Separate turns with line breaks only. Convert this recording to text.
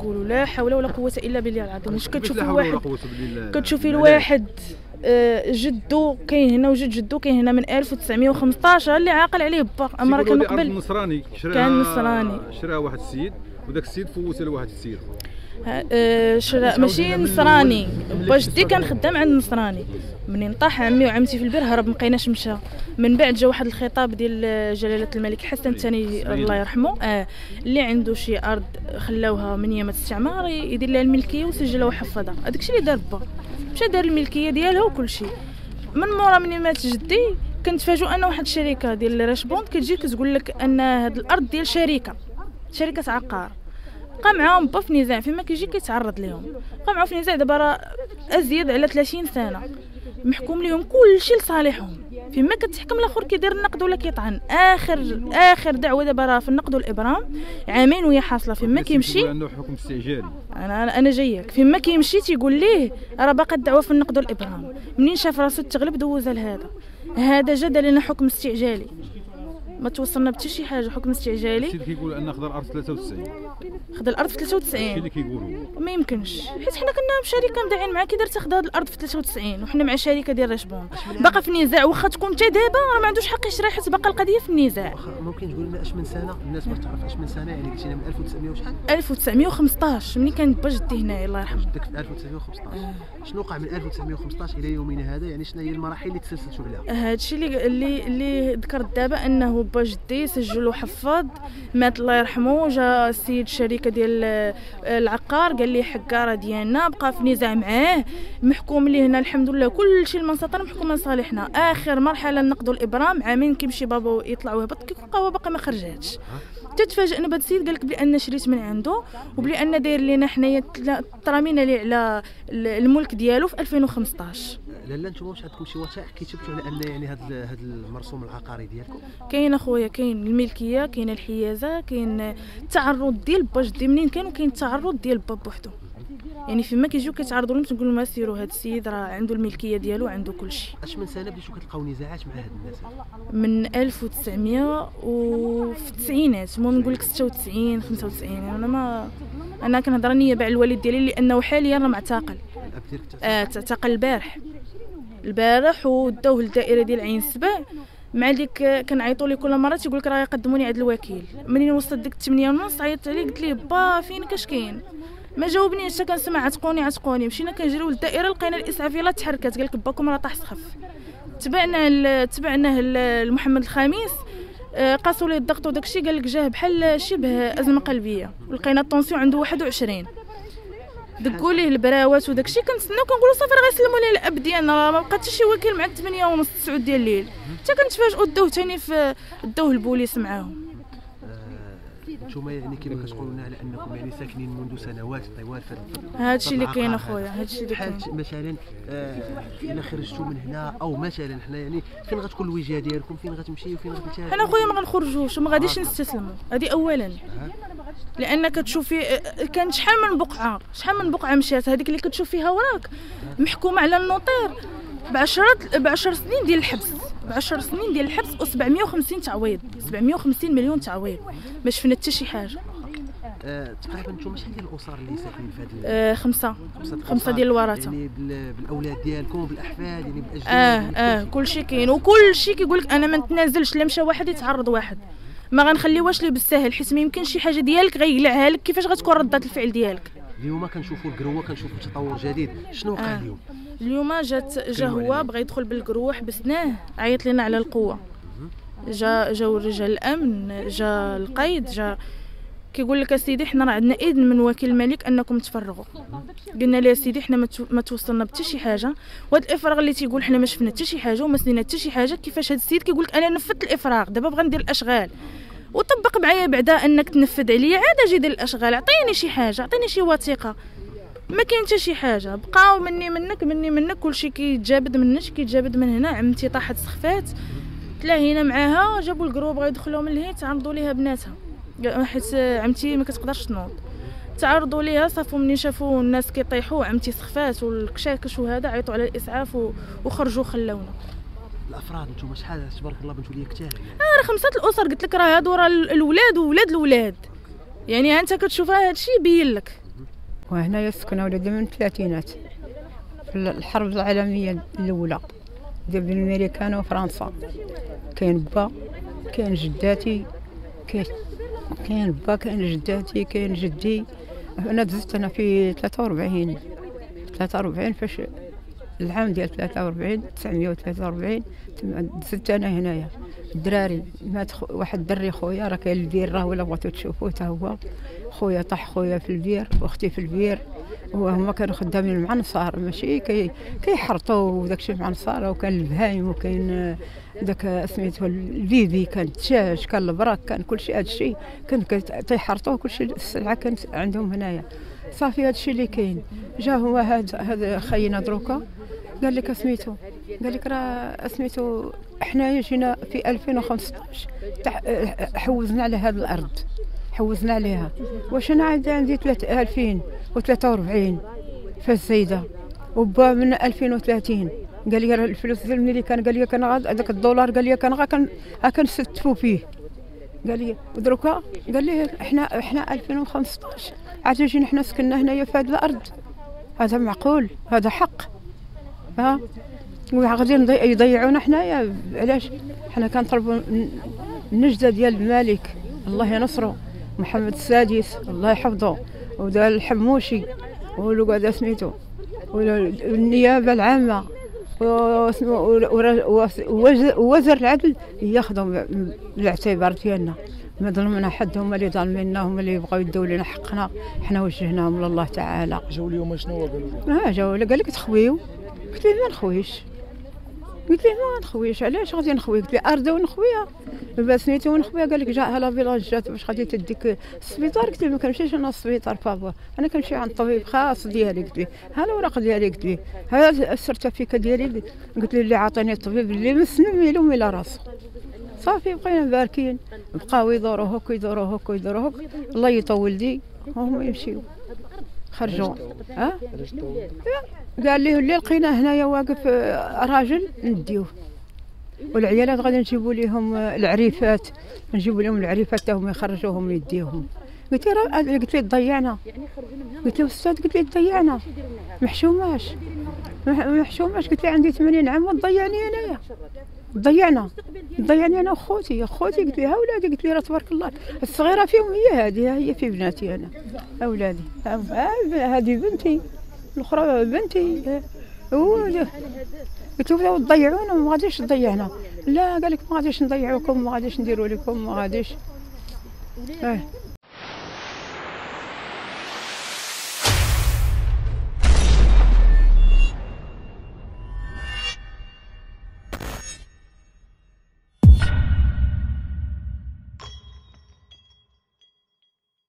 اللي غنقولوا لا حول ولا قوة إلا بالله العظيم واش كتشوفي واحد. كتشوفي؟ الواحد آه، جدو كاين هنا وجد جدو كاين هنا من 1915 اللي عاقل عليه با أما راه كان قبل
نصراني
كان نصراني.
شراها واحد السيد وداك السيد فوتها لواحد السيد
آه، شراء ماشي
من
نصراني.
الأول.
با جدي كان خدام عند نصراني. منين طاح عمي وعمتي في البر هرب مبقيناش مشى. من بعد جا واحد الخطاب ديال جلالة الملك حسن الثاني الله يرحمه. آه اللي عنده شي أرض خلاوها من أيام الاستعمار يدير لها الملكية وسجلها وحفظها. هذاك الشيء اللي دار با مشى دار الملكية ديالها وكل شيء من مورا مني مات جدي كنتفاجئ ان واحد الشركة ديال راشبوند كتجي كتقول لك أن هاد الأرض ديال شركة. شركة عقار. بقى معاهم با في نزاع فيما كيجي كيتعرض لهم بقى معاهم في نزاع دابا راه أزيد على 30 سنة. محكوم ليهم كلشي لصالحهم. فيما كتحكم الآخر كيدير النقض ولا كيطعن. آخر آخر دعوة دابا راه في النقض والإبرام. عامين وهي حاصلة. فيما كيمشي
انه حكم استعجالي
أنا أنا, جايك. فيما كيمشي تيقول ليه راه باقا الدعوة في النقد والإبرام. منين شاف راسو تغلب دوزها لهذا. هذا جا دار لنا حكم استعجالي ما توصلنا بحتى شي حاجة حكم استعجالي.
السيد كيقول أن خضر ارض 93
خد الأرض في
الشيء
93
اللي كيقولوا.
ما يمكنش. حيت حنا كنا بشركه مداعين معاه كي دار تاخد هاد الأرض في 93 وحنا مع شركة ديال راشبون باقا في النزاع واخا تكون حتى دابا راه ما عندوش حق يشري حيت باقا القضية في النزاع.
واخا ممكن تقول لنا اش من سنة؟ الناس ما تعرف اش من سنة يعني قلتي لنا من 1900 وشحال؟
1915 ملي كان با جدي هنايا الله يرحمه.
ديك 1915 شنو وقع من 1915 إلى يومنا هذا؟ يعني شنو هي المراحل اللي تسلسلتوا عليها؟
هادشي اللي اللي ذكرت دابا أنه با جدي سجل وحفظ مات الله يرحمه جا السيد الشركة ديال آه، العقار قال لي حكاره ديالنا بقى في نزاع معاه. محكوم ليه هنا الحمد لله. كل شيء المنسطر محكوم لصالحنا آخر مرحلة النقد والابرام عامين كيمشي بابا يطلع ويهبط كيبقى باقي ما خرجاتش. تتفاجئنا بهذا السيد قال لك بلي شريت من عنده وبلي ان داير لينا حنايا ترامينا لي على ال- الملك ديالو في 2015
لالا نتوما واش عندكم شي وثائق كيثبتوا على أن يعني هذا هذا المرسوم العقاري ديالكم؟
كاين أخويا كاين الملكية كاين الحيازة كاين التعرض ديال با جدي منين كان وكاين التعرض ديال با بوحدو يعني فيما كيجيو كيتعرضوا لهم تنقول لهم سيروا هذا السيد راه عنده الملكية ديالو عنده كل شيء.
أش من سنة بديتوا كتلقاو نزاعات مع هاد الناس؟
من 1900 وفي التسعينات المهم نقول لك 96 95 يعني أنا ما أنا كنهضر نيابه على الوالد ديالي لأنه حاليا راه معتقل.
الأب ديالك؟
آه تعتقل البارح. البارح وداوه للدائره ديال عين سبع. مع ديك كنعيطوا ليه كل مرة تيقول لك راه يقدموني عند الوكيل. منين وصلت ديك 8 ونص عيطت عليه قلت ليه با فين كاش كاين؟ ما جاوبنيش حتى كنسمع عتقوني عتقوني. مشينا كنجريو للدائرة لقينا الإسعاف يلاه تحركات قال لك باكم راه طاح سخف. تبعنا تبعناه لمحمد الخميس آه، قاسوا ليه الضغط وداك الشيء. قال لك جاه بحال شبه أزمة قلبية. ولقينا الطونسيون عنده 21 دقوا ليه البراوات وداك الشيء كنتسناو كنقولوا صافي راه غيسلموا ليه الأب ديالنا راه ما شي وكيل مع 8 ونص 9 ديال الليل. حتى كنتفاجئوا داوه ثاني في داوه البوليس معاهم.
آه، نتوما يعني كما كتقولوا لنا على أنكم يعني ساكنين منذ سنوات طوال في في-
هادشي اللي كاين أخويا
هذا.
هادشي اللي كاين.
مثلا آه، إلا خرجتوا من هنا أو مثلا حنا يعني فين غتكون الوجهة ديالكم؟ فين غتمشيو فين غتمشيو
حنا خويا ما غنخرجوش وما غاديش نستسلموا. هذه اولا. لأن كتشوفي كانت شحال من بقعة شحال من بقعة مشات هذيك اللي كتشوف فيها وراك محكومه على النوطير. بعشرات بعشر سنين ديال الحبس بعشر سنين ديال الحبس و750 تعويض 750 مليون تعويض ما شفنا حتى شي حاجة.
آه، تقريبا نتوما شحال ديال الأسر اللي ساكنين في هذا
آه خمسة. خمسة ديال الورثة.
يعني بال- بالأولاد ديالكم بالأحفاد يعني بالاجداد أه
أه
كلشي.
كل شيء كاين. وكل شيء كيقول لك أنا ما نتنازلش لا مشى واحد يتعرض واحد. ما غنخليوهاش ليه بالساهل حيت ما يمكنش شي حاجة ديالك غيقلعها لك كيفاش غتكون رده الفعل ديالك؟
اليوم كنشوفوا القروة كنشوفوا تطور جديد شنو وقع
آه.
اليوم؟
اليوم جات جا هو. بغى يدخل بالقروح بسناه عيط لنا على القوة. جا جاو رجال الأمن جا القيد جا كيقول لك اسيدي حنا راه عندنا إذن من وكيل الملك أنكم تفرغوا. قلنا له سيدي حنا ما تو- ما توصلنا بحتى شي حاجة. وهذا الإفراغ اللي تيقول حنا ما شفنا حتى شي حاجة وما سنينا حتى شي حاجة كيفاش هذا السيد كيقول لك أنا نفذت الإفراغ دابا بغا ندير الأشغال. وطبق معايا بعدا أنك تنفذ عليا عاد أجي دير الأشغال. عطيني شي حاجة عطيني شي وثيقة. ما كاين حتى شي حاجة. بقاو مني منك مني منك كلشي كيتجابد منك كيتجابد من هنا. عمتي طاحت سخفات. تلاهينا معاها جابوا ال groupe بغاو يدخلوا من لهي تعرضوا ليها بناتها. حيت عمتي ما كتقدرش تنوض. تعرضوا ليها صافو منين شافوا الناس كيطيحوا عمتي سخفات والكشاكش وهذا عيطوا على الإسعاف وخرجوا خلاونا
الأفراد أنتم شحال؟ تبارك الله بنتو ليا كثار يعني
راه خمسة الأسر قلت لك راه هادو راه الاولاد وولاد الاولاد يعني ها انت كتشوف هادشي يبين لك.
وهنا يسكنوا ولادي من الثلاثينات في الحرب العالمية الأولى. ديال الأمريكان وفرنسا. كاين با كاين جداتي كاين كاين با كاين جداتي كاين جدي. أنا دزت أنا في 43 43 فاش العام ديال 43 943 تم- دزت أنا هنايا. الدراري مات خو... واحد الدري خويا راه كاين البير راه ولا بغيتو تشوفوه تا هو. خويا طاح خويا في البير وأختي في البير وهما كانوا خدامين مع النصارى ماشي؟ كي كيحرطوا وداكشي مع النصارى وكان البهايم وكاين داك سميتو البيبي كان الدجاج كان البراك كان كلشي هادشي كان كت- تيحرطوا كلشي السلعة كانت عندهم هنايا. صافي هادشي اللي كاين. جا هو هاد هاد خينا دروكا قال لك سميتو قال لك راه سميتو حنايا جينا في 2015 تح- آه، حوزنا على هاد الأرض. حوزنا عليها. واش أنا عندي عندي 2043 في الزايده وبا من 2030 قال لي الفلوس ديال ملي كان قال لي كان هذاك الدولار قال لي كان غا كان كنستفوا فيه. قال لي ودروكا قال لي إحنا إحنا 2015 عاد جينا حنا سكننا هنايا في هذه الأرض. هذا معقول؟ هذا حق. ها؟ وغادي يضيعونا حنايا. علاش؟ حنا كنطلبوا النجدة ديال الملك. الله ينصرو. محمد السادس. الله يحفظه. ودا الحموشي. ولو قاعد سميتو وس- وز- ووزير العدل ياخذوا بالاعتبار ديالنا. ما ظلمنا حد. هما اللي ظالميننا. هما اللي بغاو يدوا لنا حقنا. حنا وجهناهم لله تعالى.
جاو اليوم شنو قالوا؟
آه جاو. قال لك تخويو. قلت له ما نخويش. قلت له ما نخويش علاش؟ غادي نخوي قلت له ارض ونخويها دابا سميتو ونخويها قال لك جاء لا فيلاج جات باش غادي تديك السبيطار؟ قلت له ما كنمشيش أنا للسبيطار فابور أنا كنمشي عند الطبيب خاص ديالي. قلت له ها الاوراق ديالي؟ قلت له ها السيرتيفيكا ديالي. قلت له اللي عطاني الطبيب اللي مسلم ميلو ميلا راسو. صافي بقينا باركين بقاو يدوروا هك يدوروا هك يدوروا هك الله يطول دي وهم يمشيو. خرجوا. ها؟ قال لي اللي لقينا هنايا واقف آه، راجل نديوه. والعيالات غادي نجيبوا آه، العريفات. نجيبوا لهم العريفات تاهم يخرجوهم يديوهم قلت له قلت له تضيعنا قلت له أستاذ قلت له تضيعنا محشوماش. مح- محشوماش. قلت له عندي 80 عام وتضيعني أنايا. ضيعنا. ضيعني أنا وخوتي. أخوتي؟ قلت لها اولادي قلت لي راه تبارك الله. الصغيرة فيهم هي هذه هي في بناتي أنا. اولادي هذه بنتي. الأخرى بنتي قلت له تضيعونا ما غاديش تضيعنا لا قال لك ما غاديش نضيعوكم ما غاديش نديروا لكم ما غاديش.